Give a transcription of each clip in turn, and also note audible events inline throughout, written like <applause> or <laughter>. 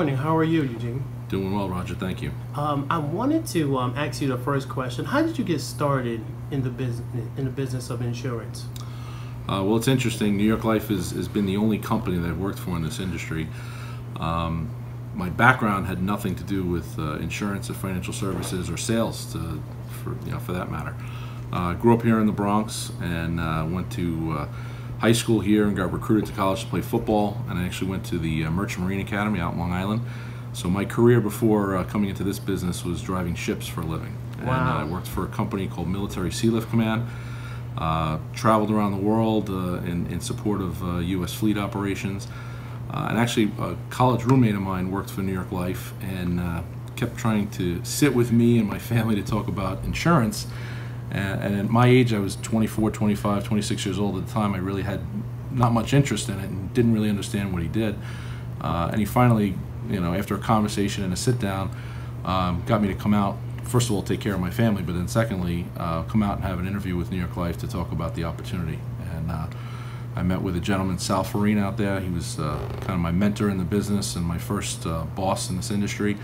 Morning. How are you, Eugene? Doing well, Roger. Thank you. Um, I wanted to um, ask you the first question. How did you get started in the business in the business of insurance? Uh, well, it's interesting. New York Life has, has been the only company that I've worked for in this industry. Um, my background had nothing to do with uh, insurance or financial services or sales, to, for you know, for that matter. Uh, grew up here in the Bronx and uh, went to uh, high school here and got recruited to college to play football. And I actually went to the uh, Merchant Marine Academy out in Long Island. So my career before uh, coming into this business was driving ships for a living. Wow. And I worked for a company called Military Sealift Command. Uh, traveled around the world uh, in, in support of uh, U.S. fleet operations. Uh, and actually, a college roommate of mine worked for New York Life and uh, kept trying to sit with me and my <laughs> family to talk about insurance. And, and at my age, I was 24, 25, 26 years old at the time. I really had not much interest in it and didn't really understand what he did. Uh, and he finally, you know, after a conversation and a sit down, um, got me to come out first of all, take care of my family, but then secondly, uh, come out and have an interview with New York Life to talk about the opportunity. And uh, I met with a gentleman, Sal Farina, out there. He was uh, kind of my mentor in the business and my first uh, boss in this industry.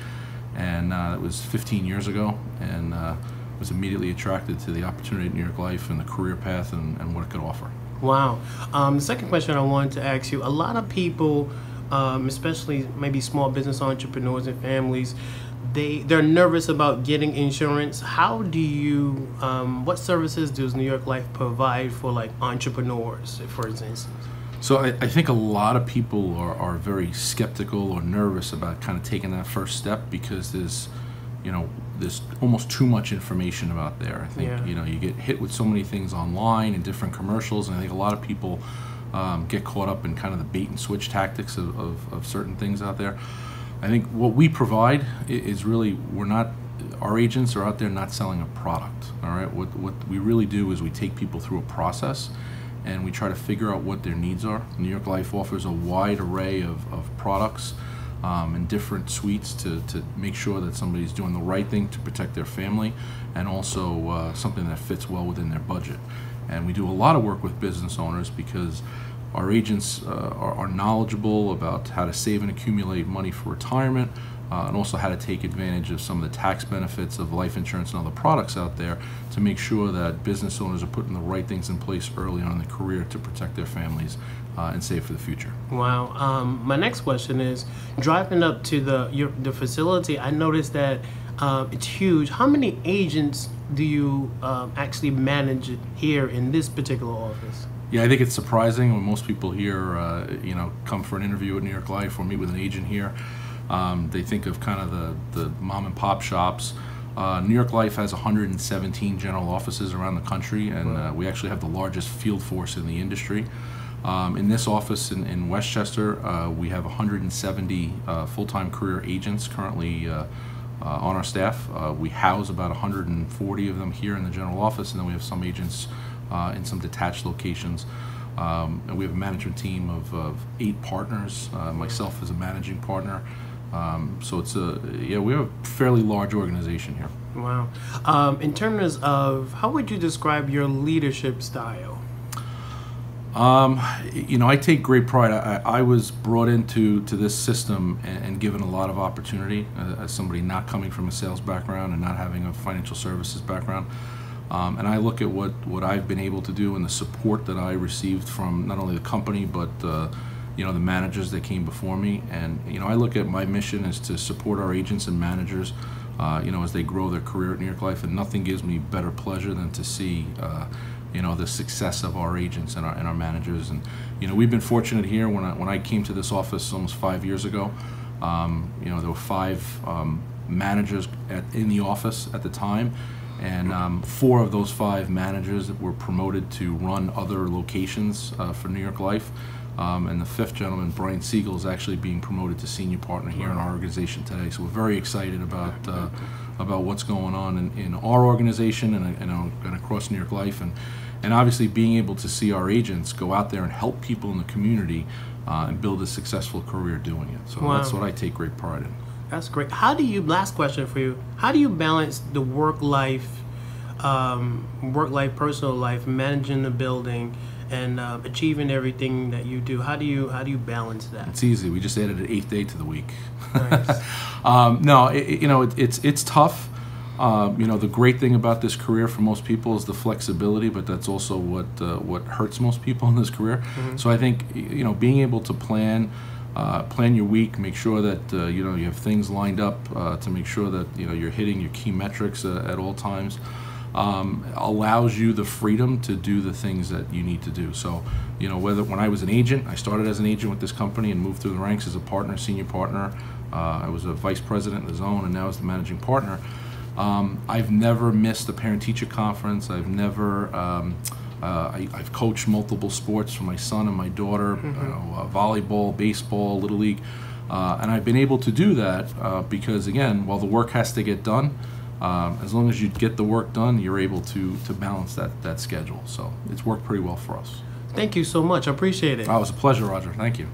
And uh, it was 15 years ago, and uh, was immediately attracted to the opportunity at New York Life and the career path and, and what it could offer. Wow. Um, the second question I wanted to ask you: a lot of people, um, especially maybe small business entrepreneurs and families, they they're nervous about getting insurance. How do you? Um, what services does New York Life provide for like entrepreneurs, for instance? So I, I think a lot of people are, are very skeptical or nervous about kind of taking that first step because there's, you know, there's almost too much information about there. I think Yeah. you know you get hit with so many things online and different commercials, and I think a lot of people um, get caught up in kind of the bait and switch tactics of, of, of certain things out there. I think what we provide is really we're not our agents are out there not selling a product. All right, what what we really do is we take people through a process, and we try to figure out what their needs are. New York Life offers a wide array of, of products um, and different suites to, to make sure that somebody's doing the right thing to protect their family, and also uh, something that fits well within their budget. And we do a lot of work with business owners because our agents uh, are, are knowledgeable about how to save and accumulate money for retirement, uh, and also how to take advantage of some of the tax benefits of life insurance and other products out there to make sure that business owners are putting the right things in place early on in their career to protect their families uh, and save for the future. Wow. Um, my next question is driving up to the your, the facility. I noticed that uh, it's huge. How many agents do you um, actually manage here in this particular office? Yeah, I think it's surprising when most people here, uh, you know, come for an interview at New York Life or meet with an agent here. Um, they think of kind of the, the mom and pop shops. Uh, New York Life has 117 general offices around the country, and uh, we actually have the largest field force in the industry. Um, in this office in, in Westchester, uh, we have 170 uh, full-time career agents currently uh, uh, on our staff. We house about 140 of them here in the general office, and then we have some agents in some detached locations. Um, and we have a management team of, of eight partners, myself as a managing partner. Um, so it's a yeah, we have a fairly large organization here. Wow. Um, in terms of how would you describe your leadership style? Um, you know, I take great pride. I, I was brought into to this system and, and given a lot of opportunity uh, as somebody not coming from a sales background and not having a financial services background. Um, and I look at what, what I've been able to do and the support that I received from not only the company but uh, you know the managers that came before me. And you know, I look at my mission is to support our agents and managers. Uh, you know, as they grow their career at New York Life, and nothing gives me better pleasure than to see, uh, you know, the success of our agents and our, and our managers. And you know, we've been fortunate here. When I when I came to this office almost five years ago, um, you know, there were five um, managers at, in the office at the time, and um, four of those five managers were promoted to run other locations uh, for New York Life. Um, and the fifth gentleman, Brian Siegel, is actually being promoted to senior partner here in our organization today. So we're very excited about uh, about what's going on in, in our organization and, and, and across New York Life, and and obviously being able to see our agents go out there and help people in the community uh, and build a successful career doing it. So Wow. that's what I take great pride in. That's great. How do you? Last question for you. How do you balance the work life, um, work life, personal life, managing the building, and uh, achieving everything that you do. How do you how do you balance that? It's easy. We just added an eighth day to the week. Nice. <laughs> um, no, it, you know, it, it's it's tough. Um, you know, the great thing about this career for most people is the flexibility, but that's also what uh, what hurts most people in this career. So I think you know, being able to plan. Uh, plan your week. Make sure that uh, you know you have things lined up uh, to make sure that you know you're hitting your key metrics uh, at all times. Um, allows you the freedom to do the things that you need to do. So, you know, whether when I was an agent, I started as an agent with this company and moved through the ranks as a partner, senior partner. Uh, I was a vice president in the zone, and now as the managing partner. Um, I've never missed a parent-teacher conference. I've never. Um, uh, I, I've coached multiple sports for my son and my daughter, you know, uh, volleyball, baseball, little league, uh, and I've been able to do that uh, because, again, while the work has to get done, um, as long as you get the work done, you're able to to balance that that schedule. So it's worked pretty well for us. Thank you so much. I appreciate it. Oh, it was a pleasure, Roger. Thank you.